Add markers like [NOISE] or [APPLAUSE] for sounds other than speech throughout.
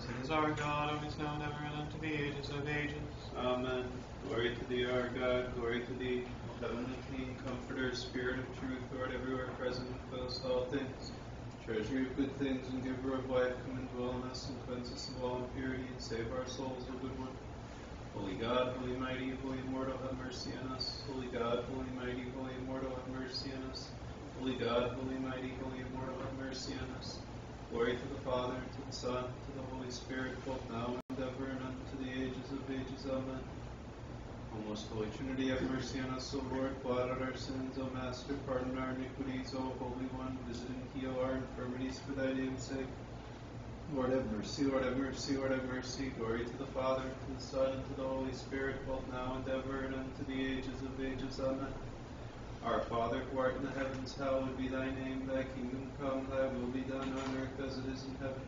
Blessed is our God, always now and ever, and unto the ages of ages. Amen. Glory to thee, our God. Glory to thee, O heavenly King, Comforter, Spirit of truth, Lord everywhere present, fill us all things. Treasury of good things and giver of life, come and dwell in us and cleanse us of all impurity and save our souls, O good one. Holy God, holy mighty, holy immortal, have mercy on us. Holy God, holy mighty, holy immortal, have mercy on us. Holy God, holy mighty, holy immortal, have mercy on us. Glory to the Father, and to the Son, and to the Holy Spirit, both now and ever, and unto the ages of ages. Amen. O most holy Trinity, have mercy on us, O Lord. Blot out our sins, O Master. Pardon our iniquities, O Holy One. Visit and heal our infirmities for thy name's sake. Lord have mercy, Lord have mercy, Lord have mercy. Glory to the Father, and to the Son, and to the Holy Spirit, both now and ever, and unto the ages of ages. Amen. Our Father, who art in the heavens, hallowed be thy name. Thy kingdom come, thy will be done on earth as it is in heaven.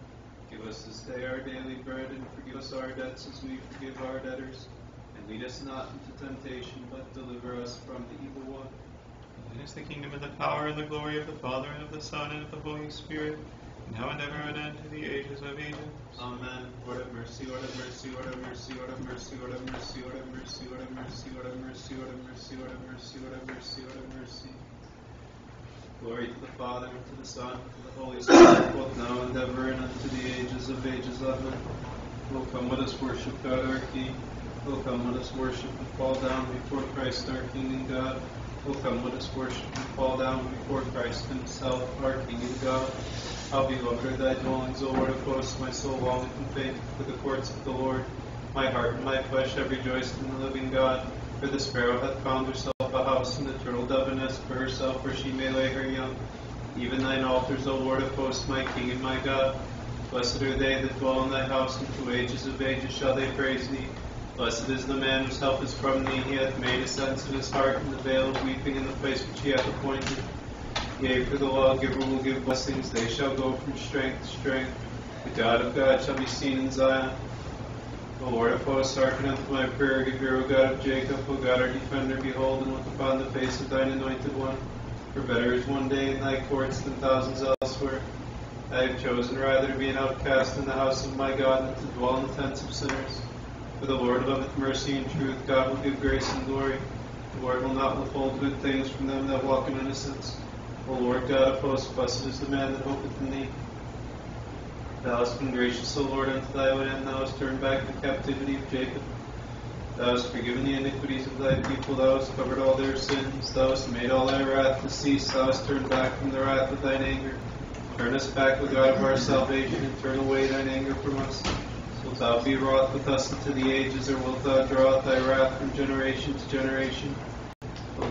Give us this day our daily bread, and forgive us our debts as we forgive our debtors. And lead us not into temptation, but deliver us from the evil one. Thine is the kingdom and the power and the glory of the Father and of the Son and of the Holy Spirit, now and ever, and unto the ages of ages. Amen. Lord have mercy, Lord have mercy, Lord have mercy, Lord have mercy, Lord have mercy, Lord have mercy, Lord have mercy, Lord have mercy, Lord have mercy, Lord have mercy, Lord have mercy, Lord have mercy. Glory to the Father, and to the Son, and to the Holy Spirit, both now and ever, and unto the ages of ages. Amen. Oh, come, let us worship God our King. Oh, come, let us worship and fall down before Christ our King and God. Oh, come, let us worship and fall down before Christ Himself, our King and God. How beloved are thy dwellings, O Lord of hosts, my soul longeth in faith for the courts of the Lord. My heart and my flesh have rejoiced in the living God. For the sparrow hath found herself a house, and the turtle dove a nest for herself, where she may lay her young. Even thine altars, O Lord of hosts, my King and my God. Blessed are they that dwell in thy house, and to ages of ages shall they praise thee. Blessed is the man whose help is from thee. He hath made ascents in his heart, in the vale of weeping, in the place which he hath appointed. Yea, for the lawgiver will give blessings, they shall go from strength to strength. The God of God shall be seen in Zion. O Lord of hosts, hearken unto my prayer, give ear, O God of Jacob, O God our defender, behold, and look upon the face of thine anointed one. For better is one day in thy courts than thousands elsewhere. I have chosen rather to be an outcast in the house of my God than to dwell in the tents of sinners. For the Lord loveth mercy and truth, God will give grace and glory. The Lord will not withhold good things from them that walk in innocence. O Lord God of hosts, blessed is the man that hopeth in thee. Thou hast been gracious, O Lord, unto thy land. Thou hast turned back the captivity of Jacob. Thou hast forgiven the iniquities of thy people. Thou hast covered all their sins. Thou hast made all thy wrath to cease. Thou hast turned back from the wrath of thine anger. Turn us back, O God of our salvation, and turn away thine anger from us. Wilt thou be wroth with us unto the ages, or wilt thou draw out thy wrath from generation to generation?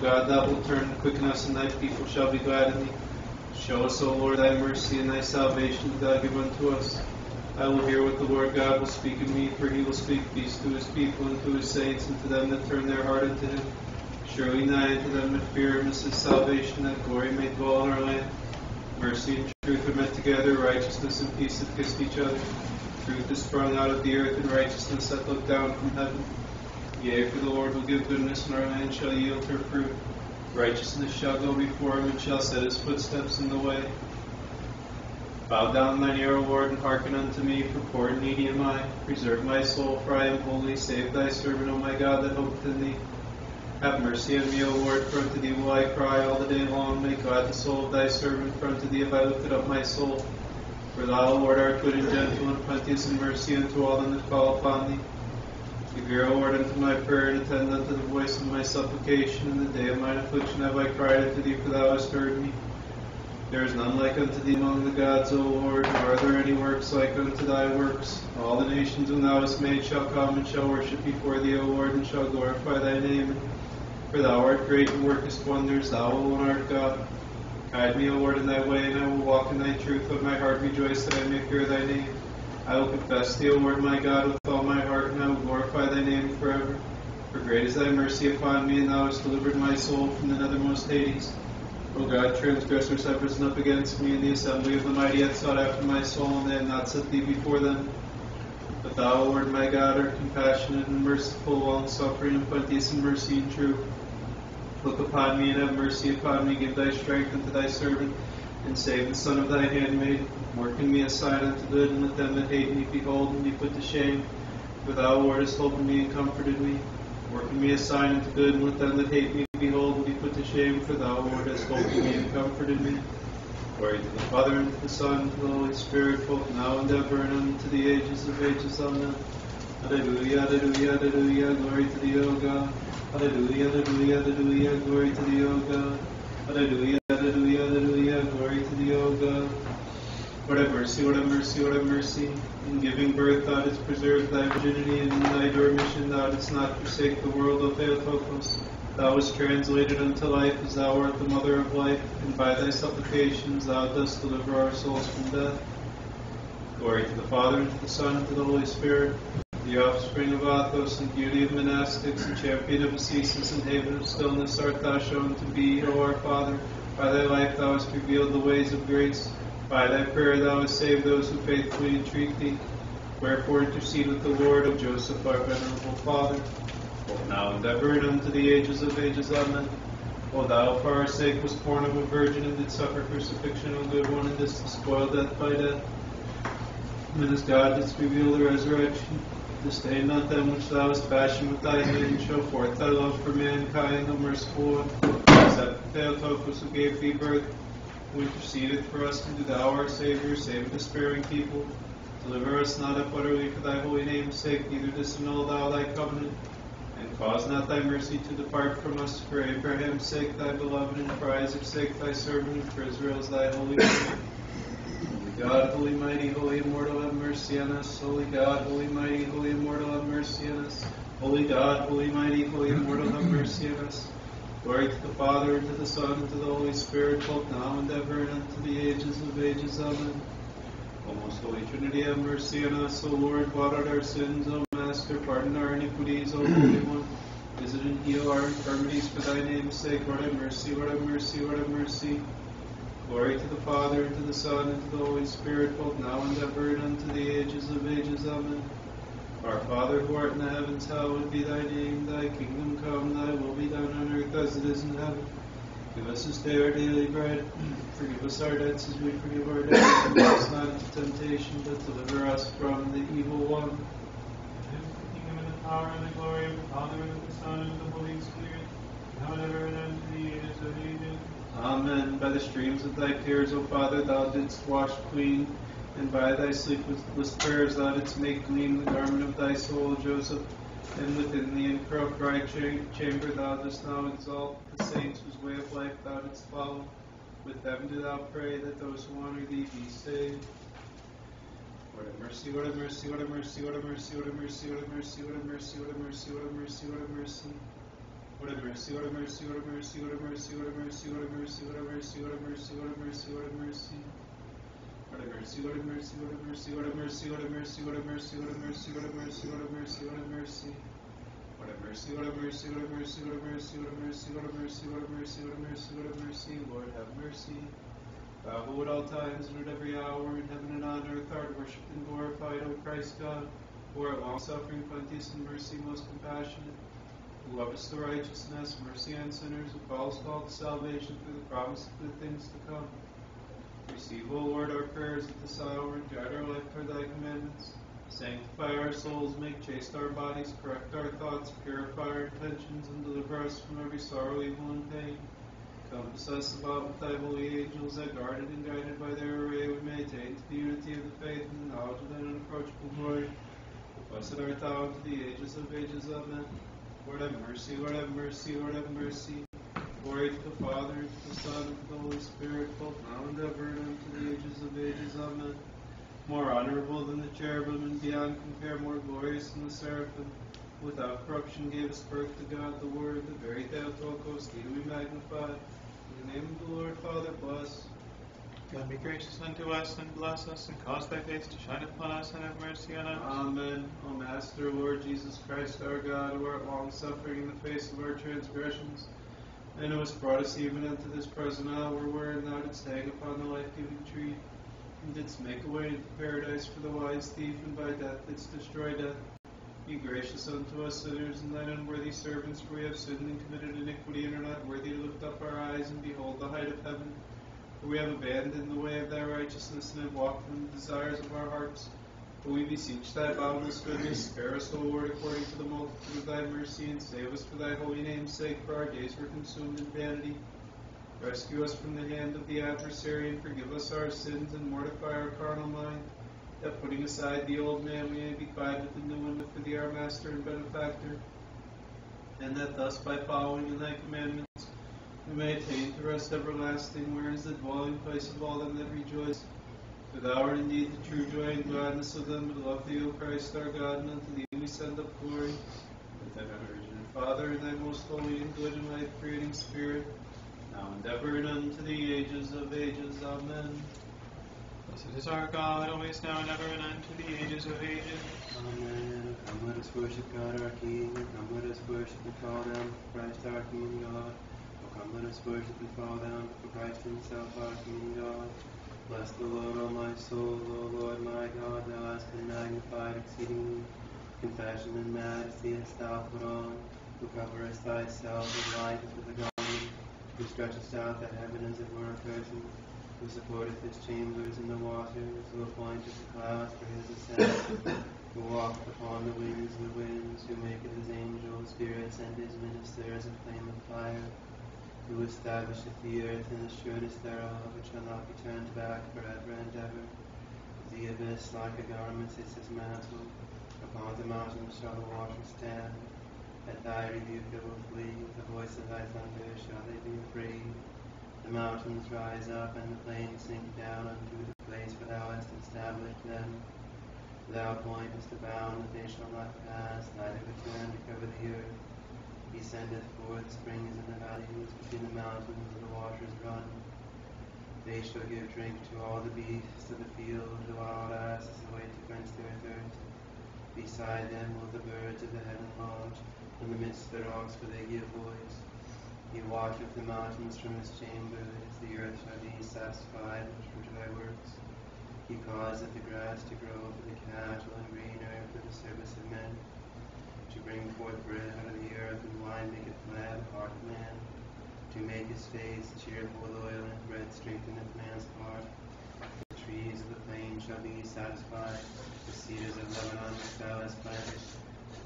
God, thou wilt turn and quicken us, and thy people shall be glad in thee. Show us, O Lord, thy mercy and thy salvation that thou give unto us. I will hear what the Lord God will speak in me, for he will speak peace to his people and to his saints, and to them that turn their heart unto him. Surely nigh unto them that fear him is his salvation, that glory may dwell in our land. Mercy and truth are met together, righteousness and peace have kissed each other. Truth is sprung out of the earth, and righteousness hath looked down from heaven. Yea, for the Lord will give goodness, and our land shall yield her fruit. Righteousness shall go before him, and shall set his footsteps in the way. Bow down thine ear, O Lord, and hearken unto me, for poor and needy am I. Preserve my soul, for I am holy. Save thy servant, O my God, that hopeth in thee. Have mercy on me, O Lord, for unto thee will I cry all the day long. May God the soul of thy servant, for unto thee have I lifted up my soul. For thou, O Lord, art good and gentle, and plenteous in mercy unto all them that call upon thee. Give ear, O Lord, unto my prayer, and attend unto the voice of my supplication. In the day of mine affliction have I cried unto thee, for thou hast heard me. There is none like unto thee among the gods, O Lord, nor are there any works like unto thy works. All the nations whom thou hast made shall come and shall worship before thee, O Lord, and shall glorify thy name. For thou art great and workest wonders, thou alone art God. Guide me, O Lord, in thy way, and I will walk in thy truth. Let my heart rejoice that I may fear thy name. I will confess thee, O Lord my God, with all my heart, and I will glorify thy name forever. For great is thy mercy upon me, and thou hast delivered my soul from the nethermost Hades. O God, transgressors have risen up against me, and the assembly of the mighty hath sought after my soul, and they have not set thee before them. But thou, Lord my God, art compassionate and merciful, long suffering, and plenteous in mercy and truth. Look upon me and have mercy upon me. Give thy strength unto thy servant, and save the son of thy handmaid. Work in me a sign unto good, and let them that hate me behold and be put to shame. For thou wardest hope in me and comforted me. Work in me a sign unto good, and let them that hate me behold and be put to shame. For thou wardest hope in me and comforted me. Glory to the Father, and to the Son, and to the Holy Spirit, both now and ever, and unto the ages of ages. Amen. Alleluia, alleluia, alleluia, glory to thee, O God. Alleluia, alleluia, alleluia, glory to thee, O God. Alleluia, alleluia, alleluia, glory to thee, O God. What a mercy, what a mercy, what a mercy. In giving birth, thou didst preserve thy virginity, and in thy dormition, thou didst not forsake the world of Theotokos. Thou wast translated unto life as thou art the mother of life, and by thy supplications thou dost deliver our souls from death. Glory to the Father, and to the Son, and to the Holy Spirit, the offspring of Athos, and beauty of monastics, and champion of ascesis, and haven of stillness, art thou shown to be, O our Father. By thy life thou hast revealed the ways of grace. By thy prayer thou hast saved those who faithfully entreat thee. Wherefore intercede with the Lord, O Joseph, our venerable Father, both now and ever, and unto the ages of ages. Amen. O thou, for our sake, was born of a virgin, and did suffer crucifixion, O good one, and didst spoil death by death. And as God didst reveal the resurrection, disdain not them which thou hast fashioned with thy hand, and show forth thy love for mankind, O merciful one. Accept Theotokos who gave thee birth, who interceded for us, and do thou, our Savior, save a despairing people. Deliver us not up utterly for thy holy name's sake, neither disannul thou thy covenant, and cause not thy mercy to depart from us for Abraham's sake, thy beloved, and for Isaac's sake, thy servant, and for Israel's thy holy name. Holy God, holy mighty, holy immortal, have mercy on us. Holy God, holy mighty, holy immortal, have mercy on us. Holy God, holy mighty, holy immortal, have mercy on us. Glory to the Father, and to the Son, and to the Holy Spirit, both now and ever, and unto the ages of ages. Amen. O most holy Trinity, have mercy on us. O Lord, blot out our sins. O Master, pardon our iniquities. O Holy One, visit and heal our infirmities for thy name's sake. Lord, have mercy. Lord, have mercy. Lord, have mercy. Glory to the Father, and to the Son, and to the Holy Spirit, both now and ever, and unto the ages of ages. Amen. Our Father, who art in the heavens, hallowed be thy name. Thy kingdom come, thy will be done on earth as it is in heaven. Give us this day our daily bread. [CLEARS THROAT] Forgive us our debts as we forgive our debtors. And lead us not into temptation, but deliver us from the evil one. The kingdom and the power and the glory of the Father and the Son and the Holy Spirit, now and ever and unto the ages of ages. Amen. By the streams of thy tears, O Father, thou didst wash clean, and by thy sleepless prayers thou didst make clean the garment of thy soul, Joseph. And within the incorruptible cha- chamber thou dost now exalt the saints whose way of life thou didst follow. With them do thou pray that those who honor thee be saved. What a mercy, what a mercy, what a mercy, what a mercy, what a mercy, what a mercy, what a mercy, what a mercy, what a mercy, what a mercy. What a mercy, what a mercy, what a mercy, what a mercy, what a mercy, what a mercy, what a mercy, what a mercy, what a mercy, what a mercy. What a mercy, what a mercy, what a mercy, what a mercy, what a mercy, what a mercy, what a mercy, what a mercy, what a mercy, what a mercy. What a mercy, what a mercy, what a mercy, what a mercy, what a mercy, what a mercy, what a mercy, what a mercy, what a mercy, Lord have mercy. Thou at all times and at every hour in heaven and on earth art worshipped and glorified, O Christ God, who art long suffering, plenteous in mercy, most compassionate, who lovest the righteous and hast mercy on sinners, who calls all to salvation through the promise of good things to come. Receive, O Lord, our prayers at this hour, and guide our life toward thy commandments. Sanctify our souls, make chaste our bodies, correct our thoughts, purify our intentions, and deliver us from every sorrow, evil, and pain. Compass us about with thy holy angels, that guarded and guided by their array we may attain to the unity of the faith and the knowledge of thine unapproachable glory. Blessed art thou unto the ages of ages. Amen. Lord have mercy, Lord have mercy, Lord have mercy. Glory to the Father, and to the Son, and to the Holy Spirit, both now and ever, and unto the ages of ages. Amen. More honorable than the cherubim, and beyond compare, more glorious than the seraphim. Without corruption gave us birth to God, the Word, the very Theotokos, thee we magnify. In the name of the Lord, Father, bless. God be gracious unto us and bless us, and cause thy face to shine upon us and have mercy on us. Amen. O Master, Lord Jesus Christ, our God, who art long suffering in the face of our transgressions, and it hast brought us even unto this present hour, wherein thou didst hang upon the life-giving tree, and didst make a way into paradise for the wise thief, and by death didst destroy death. Be gracious unto us sinners, and thine unworthy servants, for we have sinned and committed iniquity, and are not worthy to lift up our eyes and behold the height of heaven. For we have abandoned the way of thy righteousness and have walked in the desires of our hearts. But we beseech thy boundless goodness, spare us, O Lord, according to the multitude of thy mercy, and save us for thy holy name's sake, for our days were consumed in vanity. Rescue us from the hand of the adversary, and forgive us our sins, and mortify our carnal mind, that putting aside the old man, we may be clad with the new one, for thee our master and benefactor, and that thus, by following in thy commandments, we may attain to rest everlasting, where is the dwelling place of all them that rejoice. For thou art indeed the true joy and gladness of them that love thee, O Christ our God, and unto thee we send up glory. With thy Virgin and Father, and thy most holy and good and life creating Spirit, now and ever and unto the ages of ages. Amen. Blessed is our God, always now and ever, and unto the ages of ages. Amen. Come let us worship God our King. Come let us worship and fall down before Christ our King and God. Oh, come let us worship and fall down before Christ himself our King and God. Bless the Lord, O my soul, O Lord my God, thou hast been magnified exceedingly. Confession and majesty hast thou put on, who coverest thyself with light as with a garment, who stretchest out the heaven as it were a curtain, who supporteth his chambers in the waters, who appointeth the clouds for his ascent, who walketh upon the wings of the winds, who maketh his angels spirits and his ministers a flame of fire, who establisheth the earth and the sureness thereof, which shall not be turned back forever and ever. The abyss like a garment is his mantle, upon the mountains shall the waters stand. At thy rebuke they will flee, the voice of thy thunder shall they be afraid. The mountains rise up, and the plains sink down unto the place where thou hast established them. Thou appointest a bound that they shall not pass, neither return to cover the earth. He sendeth forth springs in the valleys, between the mountains where the waters run. They shall give drink to all the beasts of the field, the wild asses away to quench their thirst. Beside them will the birds of the heaven lodge, in the midst of the rocks where they give voice. He watcheth the mountains from his chambers, the earth shall be satisfied with thy works. He causeth the grass to grow for the cattle and green herb for the service of men, to bring forth bread out of the earth, and wine maketh glad the heart of man, to make his face cheerful with oil, and bread strengtheneth man's heart. The trees of the plain shall be satisfied, the cedars of Lebanon which thou.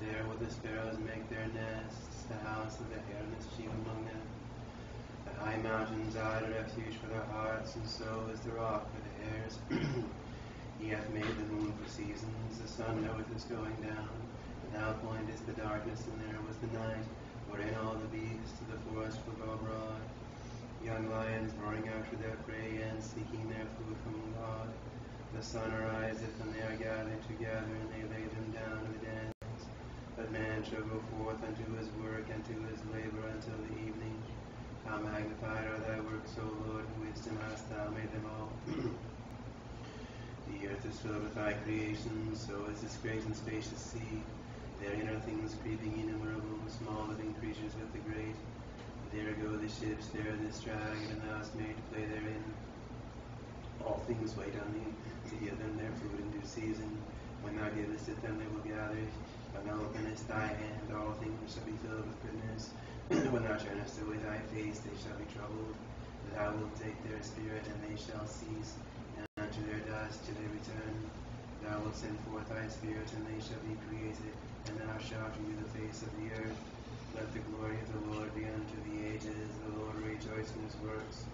There will the sparrows make their nests, the house of the hairless sheep among them. The high mountains are a refuge for their hearts, and so is the rock for the hares. [CLEARS THROAT] he hath made the moon for seasons, the sun knoweth his going down. Thou appointest the darkness, and there was the night, wherein all the beasts of the forest will go abroad. Young lions roaring after their prey, and seeking their food from God. The sun ariseth, and they are gathered together, and they lay them down in the dens. But man shall go forth unto his work, and to his labor until the evening. How magnified are thy works, O Lord, wisdom hast thou made them all. [CLEARS THROAT] the earth is filled with thy creation, so is this great and spacious sea. Therein are things creeping innumerable, small living creatures with the great. There go the ships, there this dragon, and thou hast made to play therein. All things wait on thee, to give them their food in due season. When thou givest it them, they will gather. When thou openest thy hand, all things shall be filled with goodness. [CLEARS THROAT] when thou turnest away thy face, they shall be troubled. But Thou wilt take their spirit, and they shall cease, and unto their dust shall they return. Thou will send forth thy spirit, and they shall be created, and thou shalt renew the face of the earth. Let the glory of the Lord be unto the ages. The Lord rejoice in his works.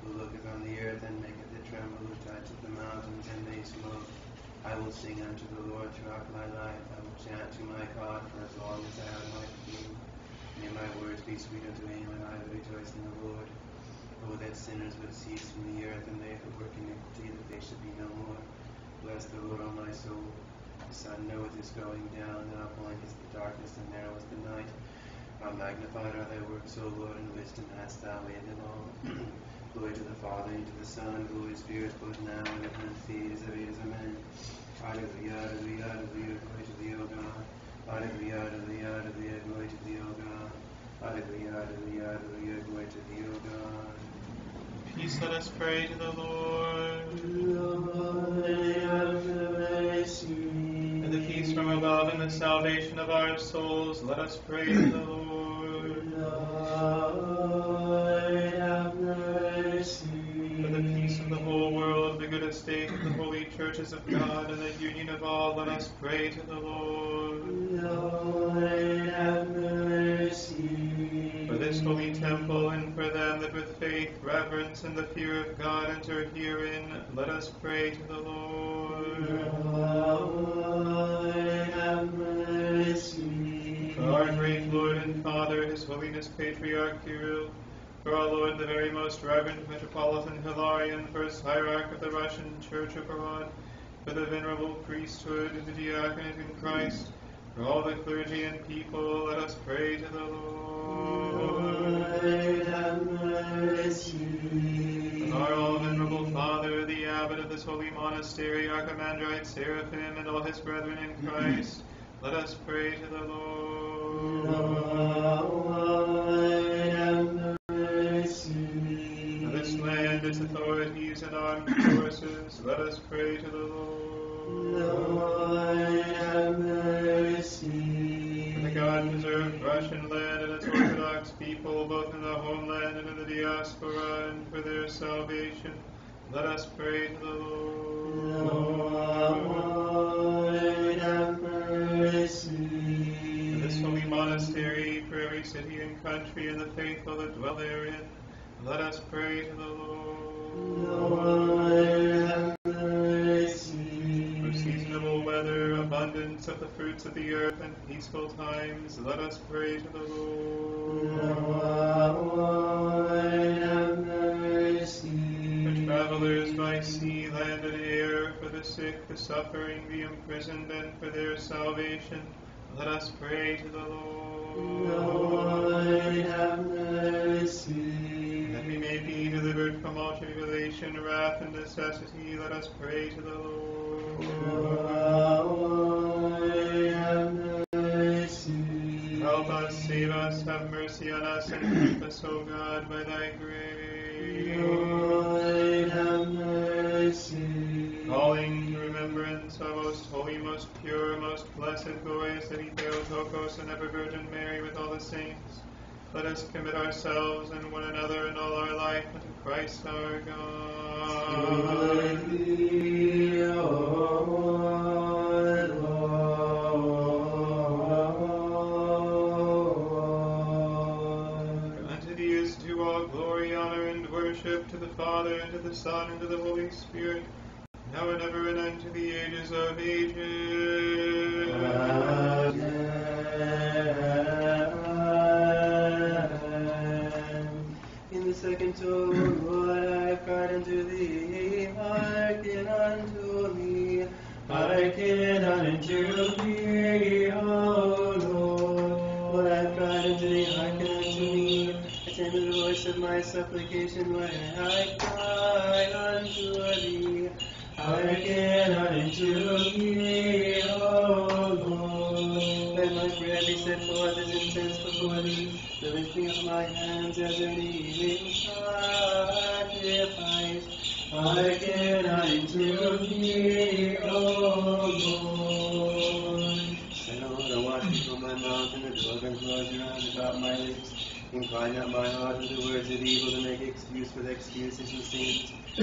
Who looketh on the earth and maketh it tremble, who toucheth the mountains and they smoke. I will sing unto the Lord throughout my life. I will chant to my God for as long as I have my being. May my words be sweet unto him, and I will rejoice in the Lord. Oh, that sinners would cease from the earth, and they who work iniquity, that they should be no more. Bless the Lord, O my soul. The sun knoweth his going down, thou appointest the darkness, and narrowest the night. How magnified are thy works, O Lord, and wisdom hast thou made them all. [CLEARS THROAT] glory to the Father, and to the Son, and to Spirit, both now and ever, and the ages of ages. Amen. Hallelujah, hallelujah, hallelujah, glory to thee, O God. Hallelujah, hallelujah, hallelujah, glory to thee, O God. Hallelujah, hallelujah, hallelujah, glory to thee, O God. Peace, let us pray to the Lord. And the peace from above and the salvation of our souls, let us pray to the Lord. For the peace of the whole world, the good estate of the holy churches of God and the union of all, let us pray to the. Lord, reverence, and the fear of God enter herein, let us pray to the Lord. Lord. For our great Lord and Father, His Holiness Patriarch Kirill, for our Lord the very most reverend Metropolitan Hilarion, first hierarch of the Russian Church abroad, for the venerable priesthood and the diaconate in Christ, for all the clergy and people, let us pray to the Lord. Lord, have mercy. Our all venerable Father, the abbot of this holy monastery, Archimandrite Seraphim, and all his brethren in mm-hmm. Christ, let us pray to the Lord. Lord, have mercy. For this land, its authorities, and armed forces, let us pray to the Lord. Lord, the Russian land and its Orthodox people, both in the homeland and in the diaspora, and for their salvation, let us pray to the Lord. Lord, have mercy. For this holy monastery, for every city and country, and the faithful that dwell therein, let us pray to the Lord. Lord, of the fruits of the earth, and peaceful times, let us pray to the Lord. For travelers by sea, land, and air, for the sick, the suffering, the imprisoned, and for their salvation, let us pray to the Lord. Lord, have mercy. That we may be delivered from all tribulation, wrath, and necessity, let us pray to the. Lord, us, save us, have mercy on us, and keep us, O God, by thy grace. Lord, have mercy. Calling to remembrance our most holy, most pure, most blessed, glorious Lady Theotokos and ever Virgin Mary with all the saints, let us commit ourselves and one another and all our life unto Christ our God. Lord. Father, and to the Son, and to the Holy Spirit, now and ever, and unto the ages of ages. Amen. In the second tone, my supplication when I cry unto thee. Hearken unto me, O Lord. Let my prayer be set forth as incense before thee, the lifting of my hands as an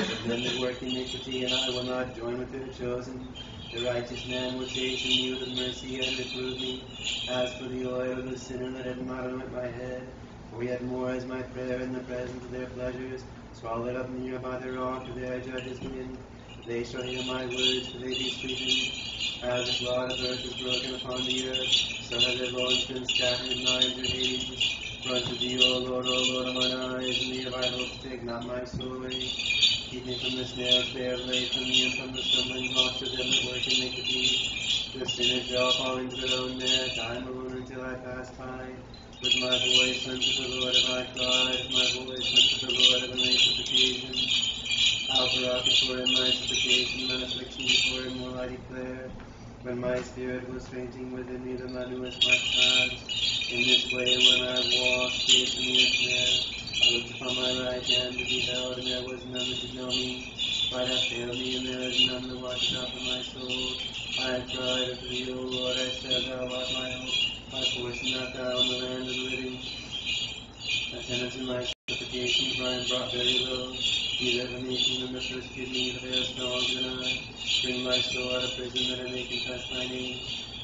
sins of them that work iniquity, and I will not join with their chosen. The righteous man will chasten me with mercy and reprove me. As for the oil of the sinner, let it not anoint my head. For yet more is my prayer in the presence of their pleasures. Swallowed up near by the rock of their judges wind. They shall hear my words, for they be sweetened. As the clod of earth is broken upon the earth, so have their bones been scattered in mine to Hades. For thee, O Lord, O Lord, are mine eyes, and thee have I hoped, take not my soul away. Keep me from the snares they have laid for me, and from the stumbling blocks of them that work iniquity. The sinner shall fall into their own net, I am alone until I pass by. With my voice unto the Lord have I cried, my voice unto the Lord I made supplication. Alpha for in my supplication, my affliction for him will I declare. When my spirit was fainting within me, then thou knewest my paths. In this way when I walked, facing me a snare. I looked upon my right hand and beheld, and there was none that could know me. Light hath failed me, and there is none that watches out for my soul. I have cried unto thee, O Lord, I said, Thou art my hope. My portion art thou in the land of the living. Attend unto my supplication, for I am brought very low. You that are making them the first kidney of their dogs and I. Bring my soul out of prison that I may confess thy name.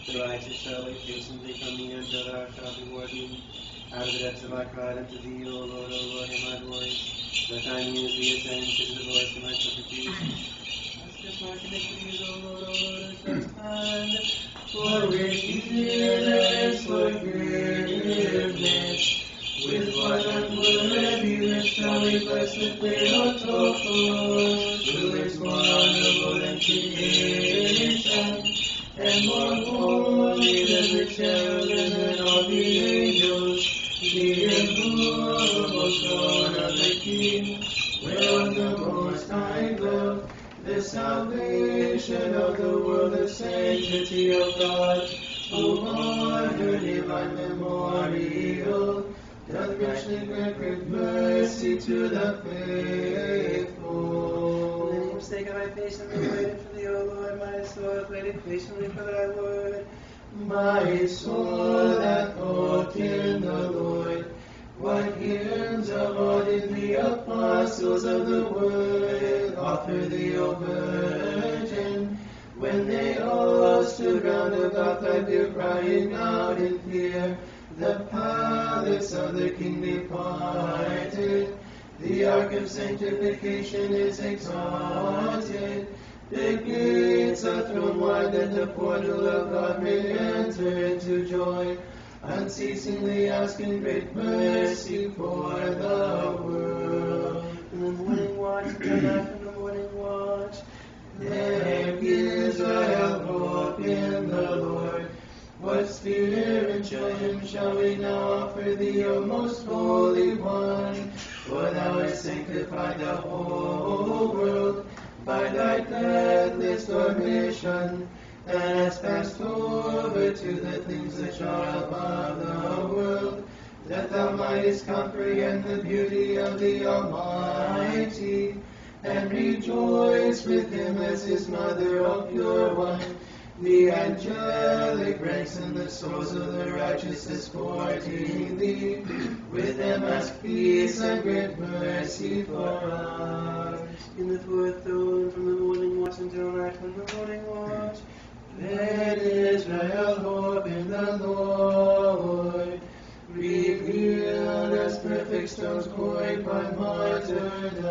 The righteous shall wait patiently from me until thou shalt reward me. Depths of I cried unto thee, O Lord, O Lord, hear my voice. Let thine ears be attentive to the voice of my supplication. Ask my iniquities, O Lord, O Lord, thy hand. For forgiveness. With what unworthiness shall we bless the Theotokos, who is honorable than creation, and more holy than the cherubim and all the angels, patiently for the Lord, my soul hath hope in the Lord. What hymns of all did the apostles of the word offer thee, O Virgin, when they all stood round about thy bier, crying out in fear? The palace of the king departed. The ark of sanctification is exalted. The are thrown wide that the portal of God may enter into joy, unceasingly asking great mercy for the world. In the morning watch, out from the morning watch. There Israel hope in the Lord. What spiritual hymn shall we now offer thee, O most holy one? For thou hast sanctified the whole world by thy deathless dormition, and hast passed over to the things which are above the world, that thou mightest comprehend the beauty of the Almighty, and rejoice with him as his mother, O pure one. The angelic ranks and the souls of the righteous escorting thee, with them ask peace and great mercy for us. In the fourth dawn, from the morning watch until night, from the morning watch. Let Israel hope in the Lord. Revealed as perfect stones void by martyrdom,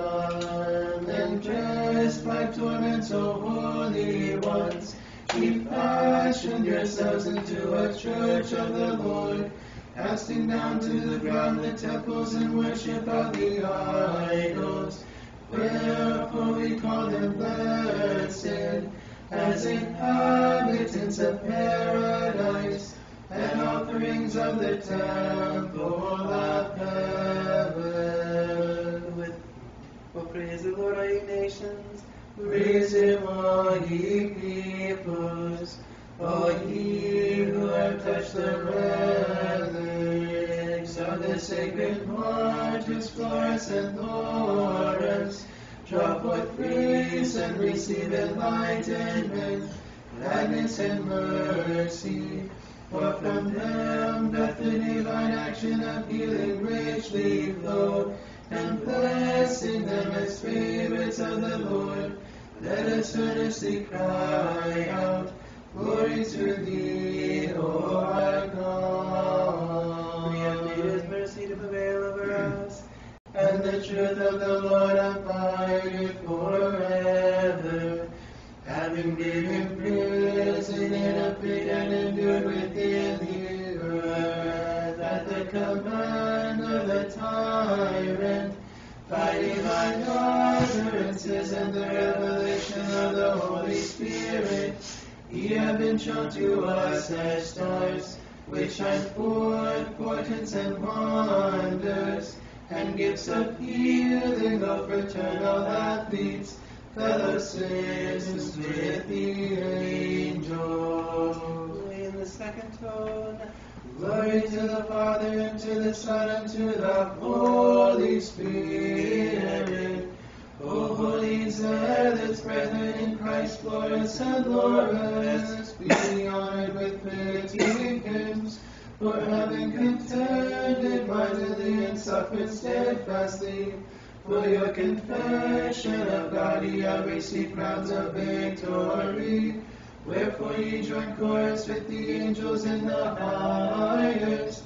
and dressed by torments, O holy ones. Ye fashioned yourselves into a church of the Lord, casting down to the ground the temples and worship of the idols. Wherefore we call them blessed, as inhabitants of paradise, and offerings of the temple of heaven. With, oh, praise the Lord, all ye nations. Praise him, all ye peoples, all ye who have touched the relics of the sacred martyrs Florus and Laurus. Draw forth grace and receive enlightenment, gladness and mercy. For from them doth the divine action of healing richly flow, and blessing them as favorites of the Lord. Let us earnestly cry out, Glory to thee, O our We And the truth of the Lord abideth forever. Having given imprisoned in a pit and endured within the earth, at the command of the tyrant, by divine utterances and the revelation of the Holy Spirit, ye have been shown to us as stars, which shine forth portents and wonders, and gifts of healing of fraternal athletes, fellow citizens with the angels. In the second tone. Glory to the Father, and to the Son, and to the Holy Spirit. O holy zealous brethren in Christ, glorious and glorious, be honored with fitting hymns, for having contended mightily and suffered steadfastly, For your confession of God ye have received crowns of victory. Wherefore ye join chorus with the angels in the highest,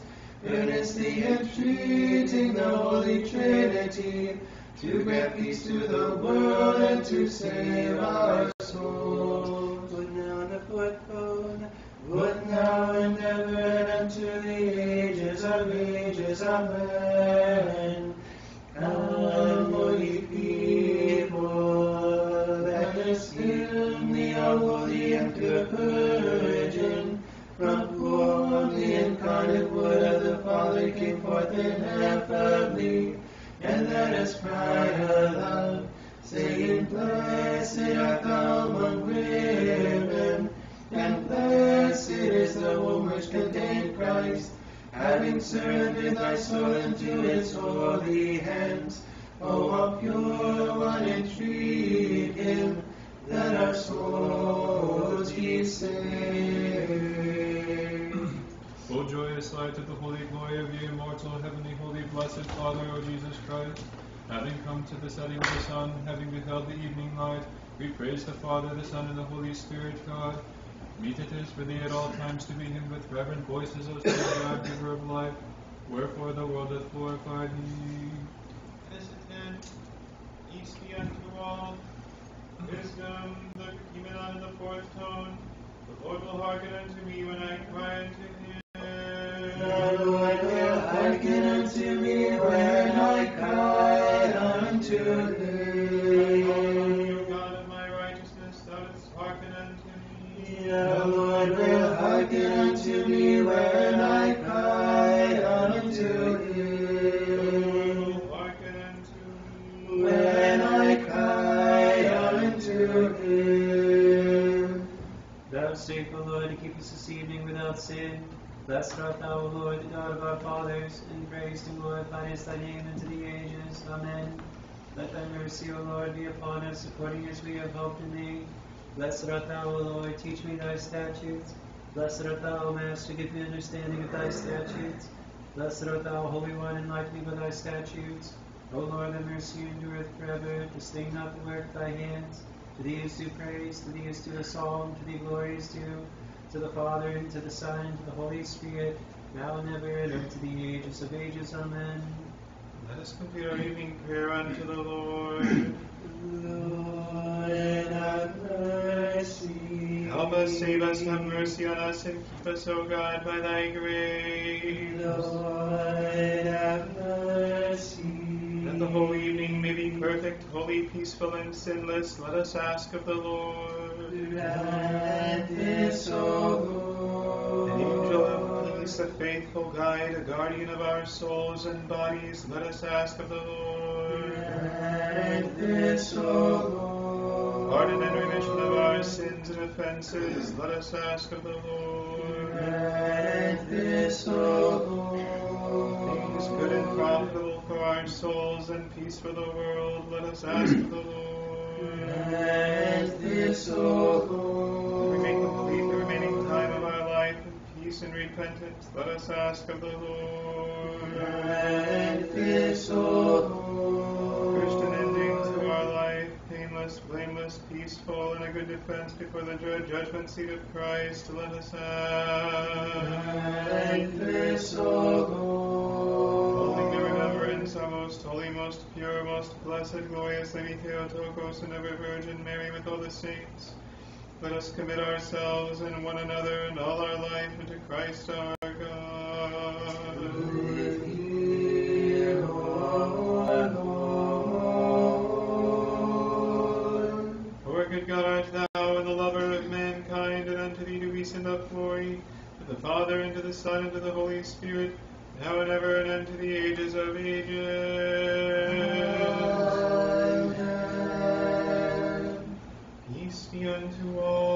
earnestly entreating the Holy Trinity to grant peace to the world and to save our souls. Would now and ever unto the ages of ages. Amen. Come, ye people, let us hymn the holy and pure Virgin, from whom the incarnate word of the Father came forth ineffably, immortal, heavenly, holy, blessed Father, O Jesus Christ, having come to the setting of the sun, having beheld the evening light, we praise the Father, the Son, and the Holy Spirit, God. Meet it is for thee at all times to be hymned with reverent voices, O Spirit God, giver of life. Wherefore the world doth glorify thee. Attend, east be unto all. Wisdom, the even on the fourth tone. The Lord will hearken unto me when I cry unto him. The Lord statutes. Blessed art thou, O Master, give me understanding of thy statutes. Blessed art thou, Holy One, enlighten me by thy statutes. O Lord, thy mercy endureth forever. Disdain not the work of thy hands. To thee is due praise, to thee is due a psalm, to thee glory is due, to the Father, and to the Son, and to the Holy Spirit, now and ever, and unto the ages of ages. Amen. Let us complete our evening prayer unto the Lord. Lord, have mercy. Help us, save us, have mercy on us, and keep us, O God, by thy grace. Lord, have mercy. That the whole evening may be perfect, holy, peaceful, and sinless, let us ask of the Lord. Grant this, O Lord. An angel of peace, a faithful guide, a guardian of our souls and bodies, let us ask of the Lord. Grant this, O Lord. Pardon and remission of our sins and offenses, let us ask of the Lord. Grant this, O Lord. Things good and profitable for our souls and peace for the world, let us ask of the Lord. Grant this, O We may Lord. complete the remaining time of our life in peace and repentance, let us ask of the Lord. Grant this, O Christian blameless, peaceful, and a good defense before the dread judgment seat of Christ, let us ask. this, O Holding the Lord. remembrance, our most holy, most pure, most blessed, glorious Lady Theotokos and ever Virgin Mary with all the saints, let us commit ourselves and one another and all our life into Christ our good God art thou, and the lover of mankind, and unto thee do we send up glory, to the Father, and to the Son, and to the Holy Spirit, now and ever, and unto the ages of ages. Amen. Peace be unto all.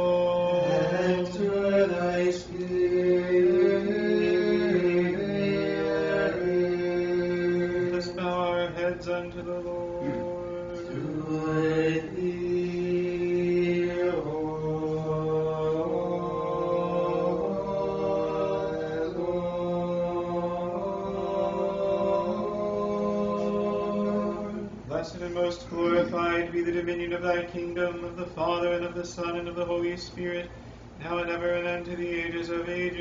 Be the dominion of thy kingdom, of the Father, and of the Son, and of the Holy Spirit, now and ever, and unto the ages of ages.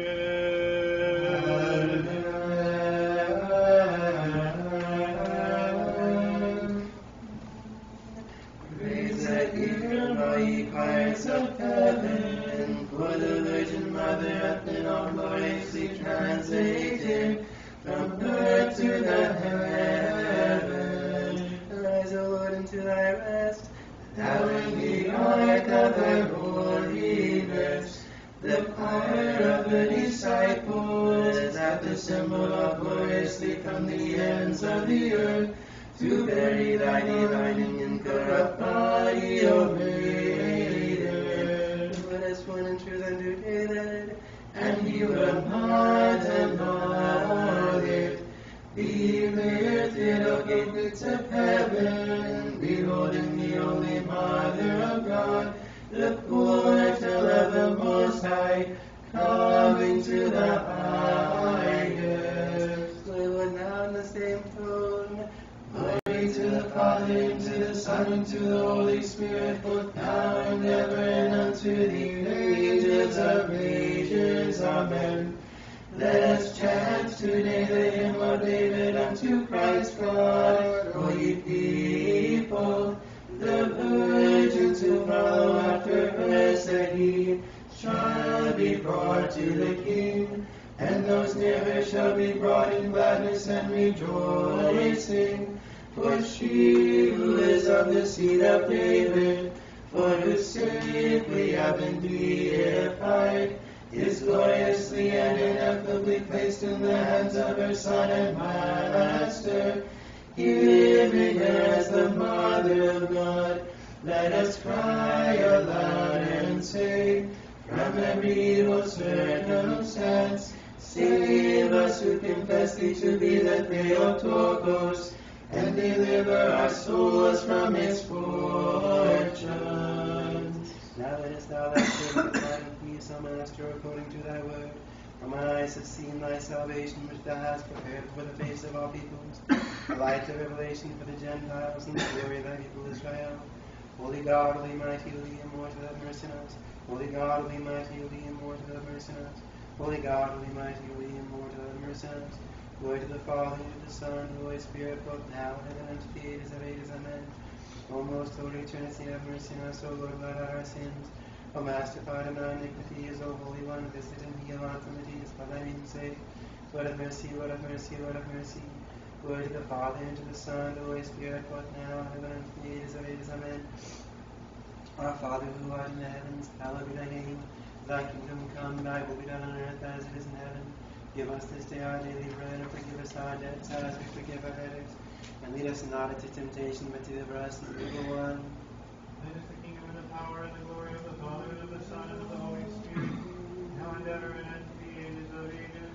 Choir of the disciples is at the symbol of gloriously from the ends of the earth to bury thy divine and incorrupt body, O Maiden. Let us one truth unto David, and he will not it. Be lifted, O gates to the Son, and to the Holy Spirit, both now and ever, and unto the ages of ages. Amen. Let us chant today the hymn of David unto Christ God, O ye people. The virgins who follow after said he, shall be brought to the King, and those near her shall be brought in gladness and rejoicing. For she who is of the seed of David, for whose sake we have been deified, is gloriously and ineffably placed in the hands of her Son and Master, giving her as the Mother of God. Let us cry aloud and say, from every evil circumstance, save us who confess thee to be the Theotokos, and deliver our souls from misfortunes. Now lettest thou thy servant peace, O Master, according to thy word. For my eyes have seen thy salvation, which thou hast prepared for the face of all peoples, the light of revelation for the Gentiles, and the glory of thy people Israel. Holy God, holy mighty, holy immortal, have mercy on us. Holy God, holy mighty, holy immortal, have mercy on us. Holy God, holy mighty, holy immortal, have mercy on us. Glory to the Father, and to the Son, and the Holy Spirit, both now and ever, and unto the ages of ages. Amen. O most holy Trinity, have mercy on us, O Lord, out our sins. O Master, pardon our iniquities, O Holy One, visit and heal our infirmities, for thy name's sake. Lord have mercy, Lord have mercy, Lord have mercy. Glory to the Father, and to the Son, and to the Holy Spirit, both now and ever, and unto the ages of ages. Amen. Our Father, who art in the heavens, hallowed be thy name. Thy kingdom come, thy will be done on earth as it is in heaven. Give us this day our daily bread, and forgive us our debts as we forgive our debtors. And lead us not into temptation, but deliver us from the evil one. Thine is the kingdom and the power and the glory of the Father and of the Son and of the Holy Spirit, now and ever and unto the ages of ages.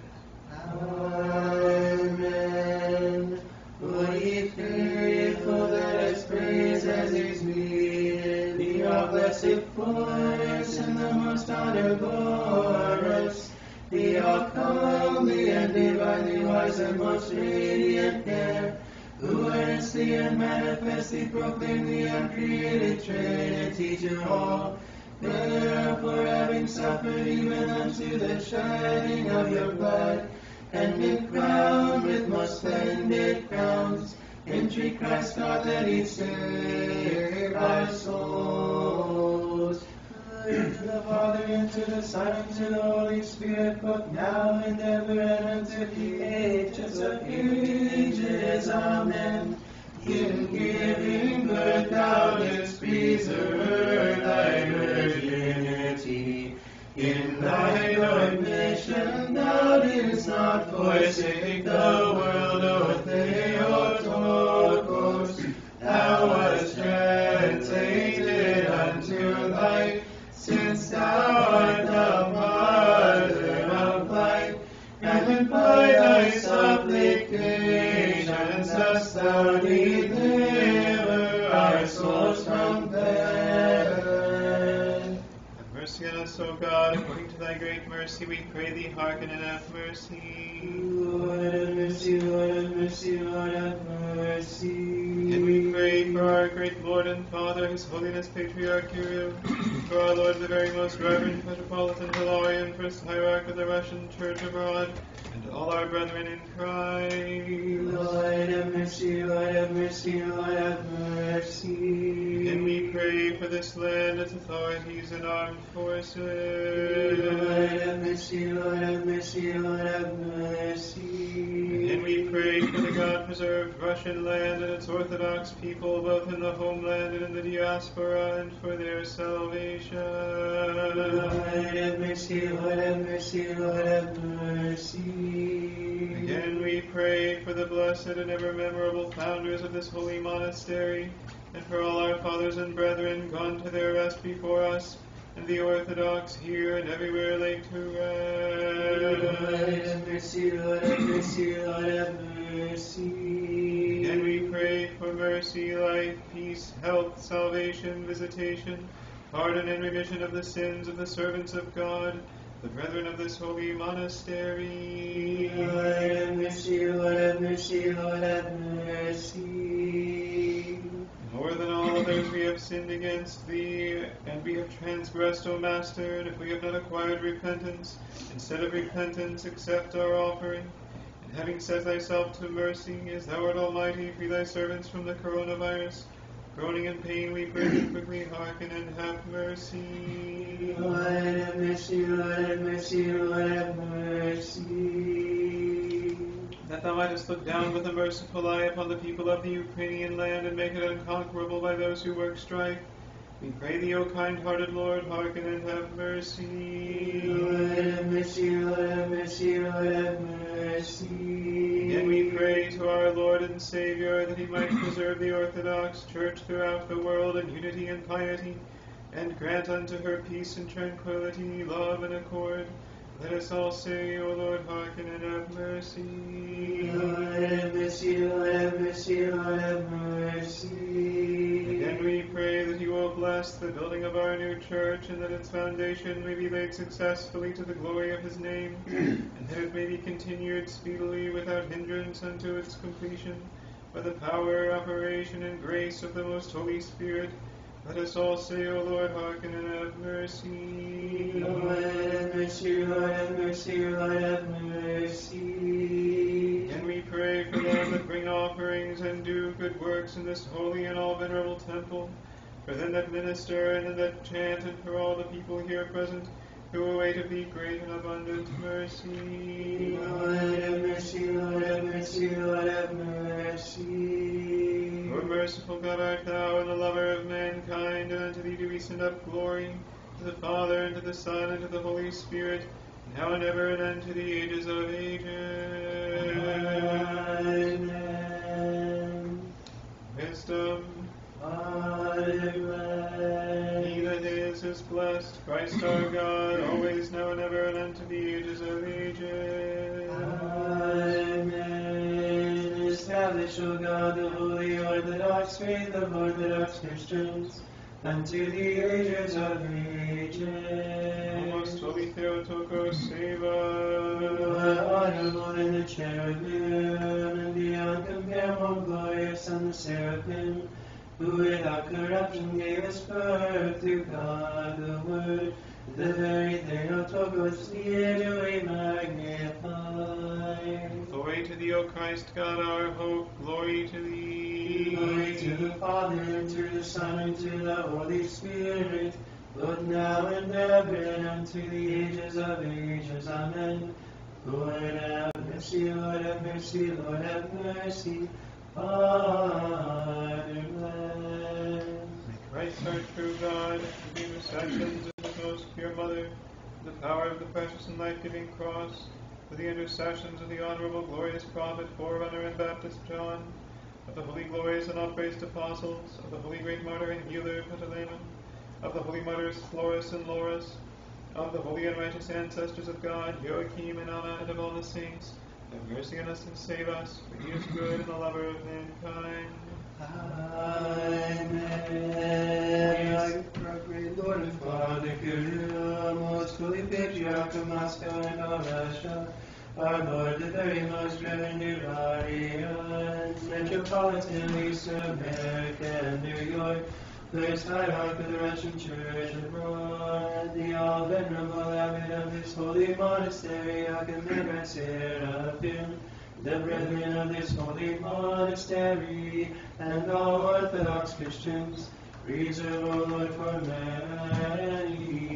Amen. O ye faithful, let us praise as is meet. The all blessed voice and the most honorable chorus. The all comely and divinely wise and most radiant pair. Who earnestly and manifestly proclaim the uncreated Trinity to all. Therefore, having suffered even unto the shedding of your blood, and been crowned with most splendid crowns, entreat Christ God that He save our souls. To the Father, and to the Son, and to the Holy Spirit, both now and ever, and unto the ages of ages. Amen. In giving birth, thou didst preserve thy virginity. In thy dormition, thou didst not forsake the world, O Theotokos. Thou wast translated unto life, since thou art the mother of life, and by thy supplications dost thou deliver our souls from death. Have mercy on us, O God. According to thy great mercy, we pray thee, hearken and have mercy. Lord have mercy, Lord have mercy, Lord have mercy. And we pray for our great Lord and Father, His Holiness Patriarch Kirill, for our Lord the very most Reverend Metropolitan Hilarion, First Hierarch of the Russian Church abroad, and all our brethren in Christ. Lord have mercy, Lord have mercy, Lord have mercy. And we pray for this land, its authorities and armed forces. Lord have mercy, Lord have mercy, Lord have mercy. And we pray for the God preserved Russian land and its Orthodox people, both in the homeland and in the diaspora, and for their salvation. Lord have mercy, Lord have mercy, Lord have mercy. Again, we pray for the blessed and ever memorable founders of this holy monastery, and for all our fathers and brethren gone to their rest before us, and the Orthodox here and everywhere laid to rest. Lord have mercy, Lord have mercy, Lord have mercy. Mercy, life, peace, health, salvation, visitation, pardon and remission of the sins of the servants of God, the brethren of this holy monastery. Lord have mercy, Lord have mercy, Lord have mercy. More than all others we have sinned against thee, and we have transgressed, O Master, and if we have not acquired repentance, instead of repentance accept our offering. Having set thyself to mercy, as thou art almighty, free thy servants from the coronavirus. Groaning in pain, we pray thee quickly hearken and have mercy. Lord have mercy, Lord have mercy, Lord have mercy. That thou mightest look down with a merciful eye upon the people of the Ukrainian land and make it unconquerable by those who work strife. We pray thee, O kind-hearted Lord, hearken and have mercy. Lord have mercy, Lord have mercy, Lord have mercy. Again we pray to our Lord and Savior that he might preserve the Orthodox Church throughout the world in unity and piety, and grant unto her peace and tranquility, love and accord. Let us all say, O Lord, hearken and have mercy. Lord have the building of our new church, and that its foundation may be laid successfully to the glory of his name, [CLEARS THROAT] and that it may be continued speedily without hindrance unto its completion, by the power, operation, and grace of the most Holy Spirit. Let us all say, O Lord, hearken and have mercy. Lord have mercy, Lord have mercy, Lord have mercy. And we pray for them that bring offerings and do good works in this holy and all venerable temple, for them that minister and them that chant, and for all the people here present who await of thee great and abundant mercy. Lord have mercy, Lord have mercy, Lord have mercy. For merciful God art thou, and the lover of mankind, and unto thee do we send up glory, to the Father, and to the Son, and to the Holy Spirit, now and ever, and unto the ages of ages. Amen. Wisdom, He that is, is blessed, Christ our God, always, now and ever, and unto the ages of ages. Amen. Establish, O God, the holy Orthodox faith of Orthodox Christians unto the ages of O ages. most holy Theotokos, save You are us. honorable in the cherubim, and compare more glorious than the seraphim, who without corruption gave us birth through God the Word. The very Theotokos, here do we magnify. Glory to thee, O Christ, God our hope, glory to thee. Glory to the Father, and to the Son, and to the Holy Spirit, both now and ever, and unto the ages of ages. Amen. Lord have mercy, Lord have mercy, Lord have mercy. Amen. Christ our true God, the intercessions of his most pure Mother, the power of the precious and life-giving cross, for the intercessions of the honorable, glorious prophet, forerunner, and Baptist John, of the holy, glorious, and upraised apostles, of the holy great martyr and healer Panteleimon, of the holy martyrs Florus and Laurus, of the holy and righteous ancestors of God, Joachim and Anna, and of all the saints, have mercy on us and save us, for he is good and the lover of mankind. Our Lord the very most Reverend Hilarion, Metropolitan East America and New York, First Hierarch of the Russian Church abroad, the all venerable abbot of this holy monastery, Archimandrite Seraphim, the brethren of this holy monastery, and all Orthodox Christians, preserve O Lord, for many.